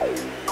Peace.